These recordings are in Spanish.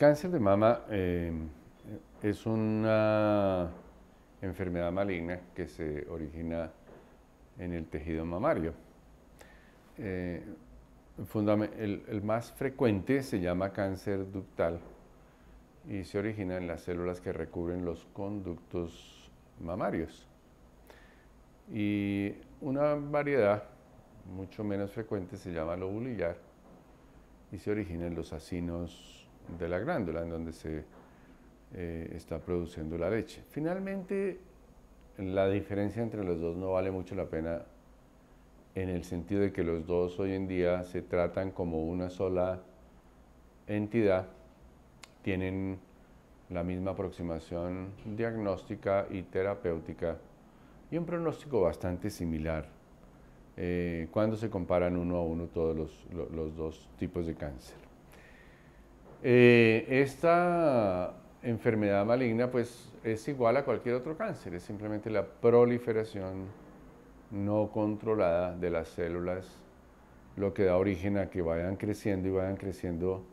Cáncer de mama eh, es una enfermedad maligna que se origina en el tejido mamario. Eh, el, el, más frecuente se llama cáncer ductal y se origina en las células que recubren los conductos mamarios. Y una variedad mucho menos frecuente se llama lobulillar y se origina en los acinos de la glándula, en donde se eh, está produciendo la leche. Finalmente, la diferencia entre los dos no vale mucho la pena en el sentido de que los dos hoy en día se tratan como una sola entidad, tienen la misma aproximación diagnóstica y terapéutica y un pronóstico bastante similar eh, cuando se comparan uno a uno todos los, dos tipos de cáncer. Eh, esta enfermedad maligna pues es igual a cualquier otro cáncer, es simplemente la proliferación no controlada de las células lo que da origen a que vayan creciendo y vayan creciendo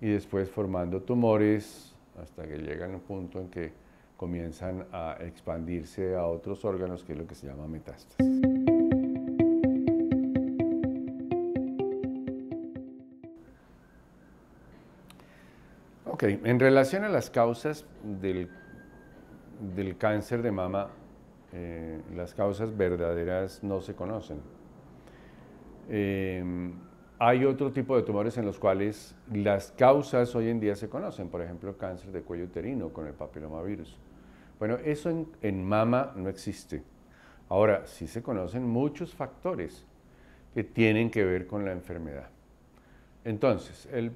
y después formando tumores hasta que llegan a un punto en que comienzan a expandirse a otros órganos, que es lo que se llama metástasis. Ok, en relación a las causas del, del cáncer de mama, eh, las causas verdaderas no se conocen. Eh, hay otro tipo de tumores en los cuales las causas hoy en día se conocen, por ejemplo, cáncer de cuello uterino con el papilomavirus. Bueno, eso en, en mama no existe. Ahora, sí se conocen muchos factores que tienen que ver con la enfermedad. Entonces, el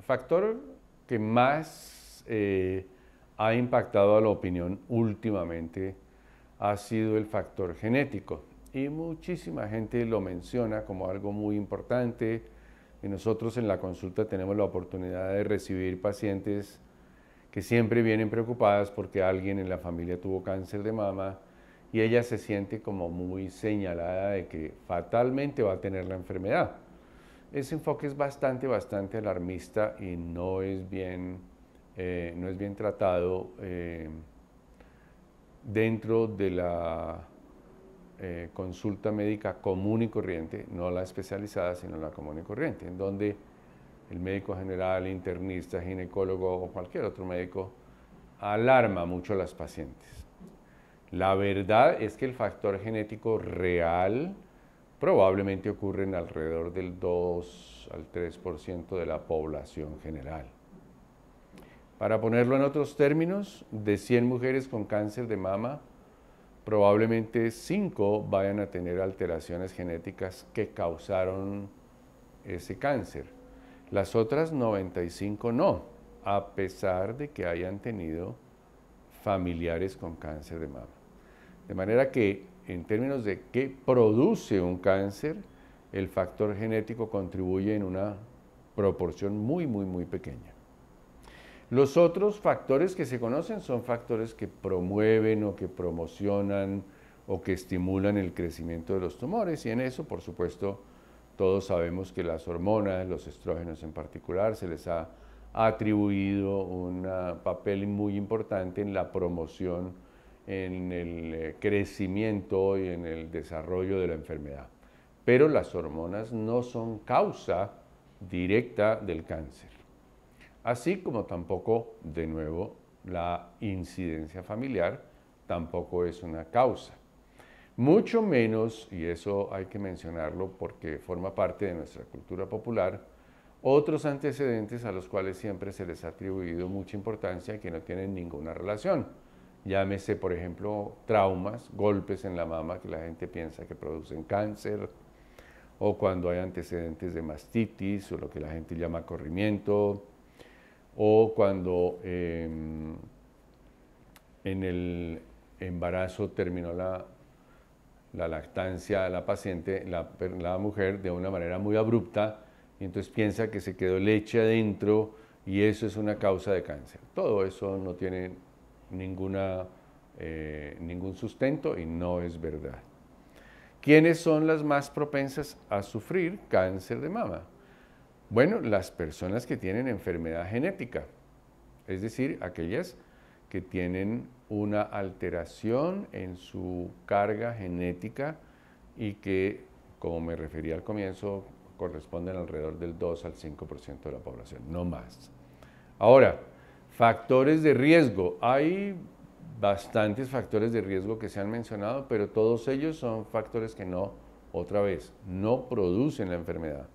factor que más eh, ha impactado a la opinión últimamente ha sido el factor genético. Y muchísima gente lo menciona como algo muy importante. Y nosotros en la consulta tenemos la oportunidad de recibir pacientes que siempre vienen preocupadas porque alguien en la familia tuvo cáncer de mama y ella se siente como muy señalada de que fatalmente va a tener la enfermedad. Ese enfoque es bastante, bastante alarmista y no es bien, eh, no es bien tratado eh, dentro de la eh, consulta médica común y corriente, no la especializada, sino la común y corriente, en donde el médico general, internista, ginecólogo o cualquier otro médico alarma mucho a las pacientes. La verdad es que el factor genético real probablemente ocurre en alrededor del 2 al 3% de la población general. Para ponerlo en otros términos, de 100 mujeres con cáncer de mama, probablemente 5 vayan a tener alteraciones genéticas que causaron ese cáncer. Las otras 95 no, a pesar de que hayan tenido familiares con cáncer de mama. De manera que en términos de qué produce un cáncer, el factor genético contribuye en una proporción muy, muy, muy pequeña. Los otros factores que se conocen son factores que promueven o que promocionan o que estimulan el crecimiento de los tumores y en eso, por supuesto, todos sabemos que las hormonas, los estrógenos en particular, se les ha atribuido un papel muy importante en la promoción, en el eh, crecimiento y en el desarrollo de la enfermedad. Pero las hormonas no son causa directa del cáncer. Así como tampoco, de nuevo, la incidencia familiar tampoco es una causa. Mucho menos, y eso hay que mencionarlo porque forma parte de nuestra cultura popular, otros antecedentes a los cuales siempre se les ha atribuido mucha importancia que no tienen ninguna relación. Llámese, por ejemplo, traumas, golpes en la mama que la gente piensa que producen cáncer, o cuando hay antecedentes de mastitis, o lo que la gente llama corrimiento, o cuando em, en el embarazo terminó la la lactancia la paciente, la, la, mujer, de una manera muy abrupta, y entonces piensa que se quedó leche adentro y eso es una causa de cáncer. Todo eso no tiene ninguna, eh, ningún sustento y no es verdad. ¿Quiénes son las más propensas a sufrir cáncer de mama? Bueno, las personas que tienen enfermedad genética, es decir, aquellas que tienen una alteración en su carga genética y que, como me refería al comienzo, corresponden alrededor del 2 al 5% de la población, no más. Ahora, factores de riesgo. Hay bastantes factores de riesgo que se han mencionado, pero todos ellos son factores que no, otra vez, no producen la enfermedad.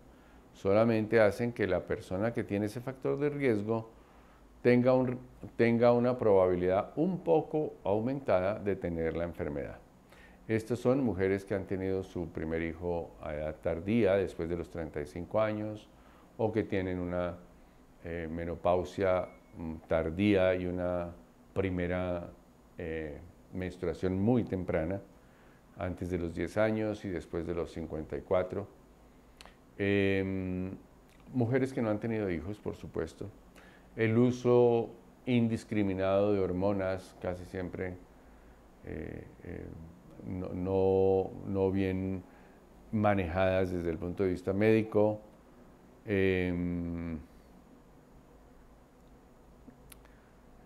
Solamente hacen que la persona que tiene ese factor de riesgo tenga, un, tenga una probabilidad un poco aumentada de tener la enfermedad. Estas son mujeres que han tenido su primer hijo a edad tardía, después de los 35 años, o que tienen una eh, menopausia tardía y una primera eh, menstruación muy temprana, antes de los 10 años y después de los 54. Em, mujeres que no han tenido hijos, por supuesto, el uso indiscriminado de hormonas, casi siempre eh, eh, no, bien manejadas desde el punto de vista médico.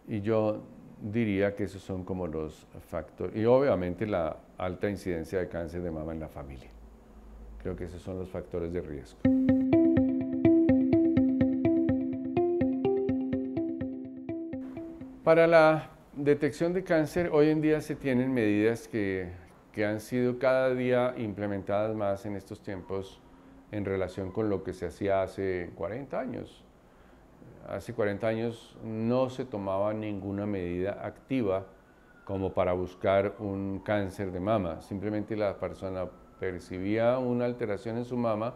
Y yo diría que esos son como los factores. Y obviamente la alta incidencia de cáncer de mama en la familia. Creo que esos son los factores de riesgo. Para la detección de cáncer, hoy en día se tienen medidas que, han sido cada día implementadas más en estos tiempos en relación con lo que se hacía hace 40 años. Hace 40 años no se tomaba ninguna medida activa como para buscar un cáncer de mama. Simplemente la persona percibía una alteración en su mama,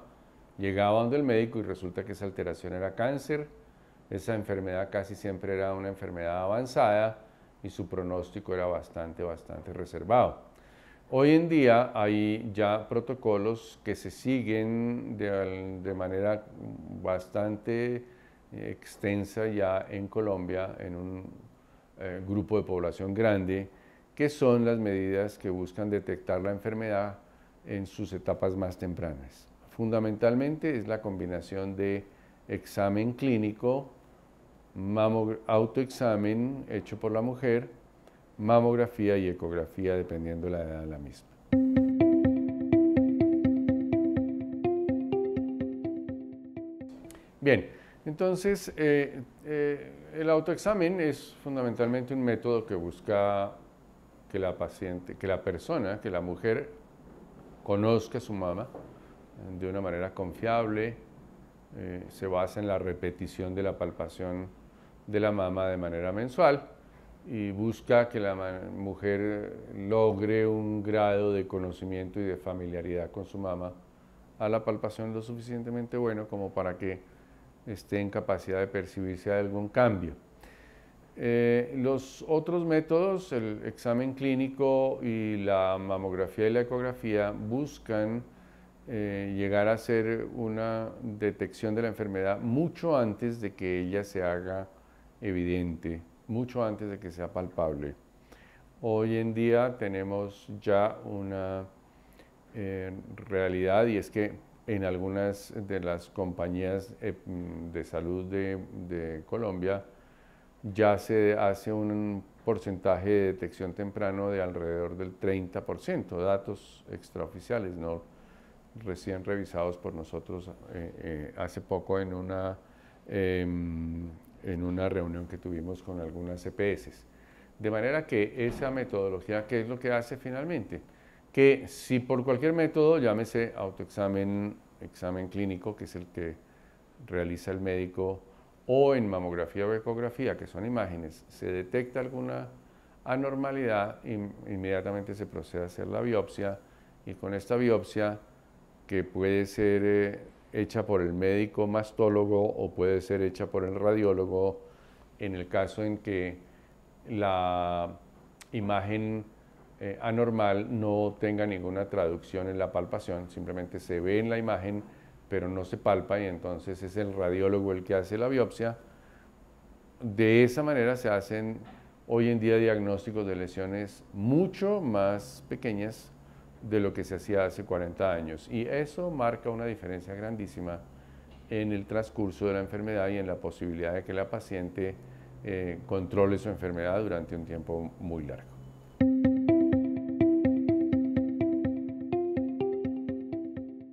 llegaba donde el médico y resulta que esa alteración era cáncer esa enfermedad casi siempre era una enfermedad avanzada y su pronóstico era bastante, bastante reservado. Hoy en día hay ya protocolos que se siguen de, manera bastante extensa ya en Colombia, en un eh, grupo de población grande, que son las medidas que buscan detectar la enfermedad en sus etapas más tempranas. Fundamentalmente es la combinación de examen clínico, autoexamen hecho por la mujer, mamografía y ecografía dependiendo la edad de la misma. Bien, entonces eh, eh, el autoexamen es fundamentalmente un método que busca que la paciente, que la persona, que la mujer conozca a su mama de una manera confiable, eh, se basa en la repetición de la palpación de la mama de manera mensual y busca que la mujer logre un grado de conocimiento y de familiaridad con su mama a la palpación lo suficientemente bueno como para que esté en capacidad de percibirse algún cambio. Eh, los otros métodos, el examen clínico y la mamografía y la ecografía, buscan eh, llegar a hacer una detección de la enfermedad mucho antes de que ella se haga evidente, mucho antes de que sea palpable. Hoy en día tenemos ya una eh, realidad y es que en algunas de las compañías eh, de salud de, Colombia ya se hace un porcentaje de detección temprano de alrededor del 30%, datos extraoficiales, no recién revisados por nosotros eh, hace poco en una em, en una reunión que tuvimos con algunas EPS. De manera que esa metodología, ¿qué es lo que hace finalmente? Que si por cualquier método, llámese autoexamen, examen clínico, que es el que realiza el médico, o en mamografía o ecografía, que son imágenes, se detecta alguna anormalidad, inmediatamente se procede a hacer la biopsia y con esta biopsia, que puede ser eh, hecha por el médico mastólogo o puede ser hecha por el radiólogo en el caso en que la imagen eh, anormal no tenga ninguna traducción en la palpación, simplemente se ve en la imagen pero no se palpa y entonces es el radiólogo el que hace la biopsia. De esa manera se hacen hoy en día diagnósticos de lesiones mucho más pequeñas de lo que se hacía hace 40 años. Y eso marca una diferencia grandísima en el transcurso de la enfermedad y en la posibilidad de que la paciente eh, controle su enfermedad durante un tiempo muy largo.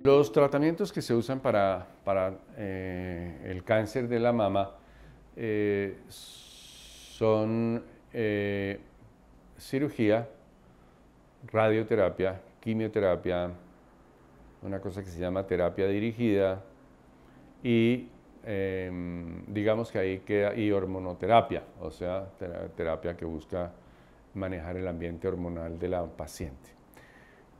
Los tratamientos que se usan para, eh, el cáncer de la mama eh, son cirugía, radioterapia, quimioterapia, una cosa que se llama terapia dirigida y em, digamos que ahí queda y hormonoterapia, o sea, terapia que busca manejar el ambiente hormonal de la paciente.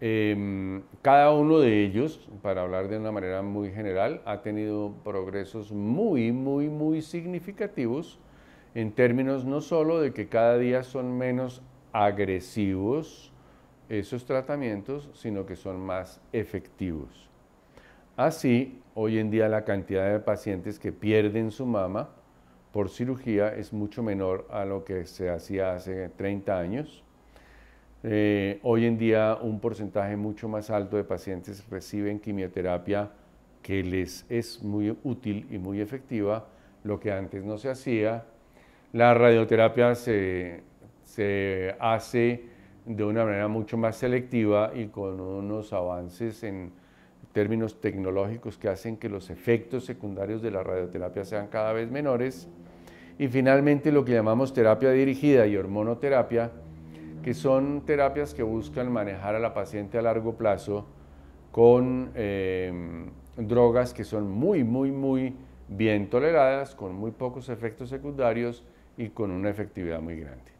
Em, cada uno de ellos, para hablar de una manera muy general, ha tenido progresos muy, muy, muy significativos en términos no solo de que cada día son menos agresivos esos tratamientos, sino que son más efectivos. Así, hoy en día la cantidad de pacientes que pierden su mama por cirugía es mucho menor a lo que se hacía hace 30 años. Eh, hoy en día un porcentaje mucho más alto de pacientes reciben quimioterapia que les es muy útil y muy efectiva, lo que antes no se hacía. La radioterapia se, se hace de una manera mucho más selectiva y con unos avances en términos tecnológicos que hacen que los efectos secundarios de la radioterapia sean cada vez menores. Y finalmente lo que llamamos terapia dirigida y hormonoterapia, que son terapias que buscan manejar a la paciente a largo plazo con em, drogas que son muy, muy, muy bien toleradas, con muy pocos efectos secundarios y con una efectividad muy grande.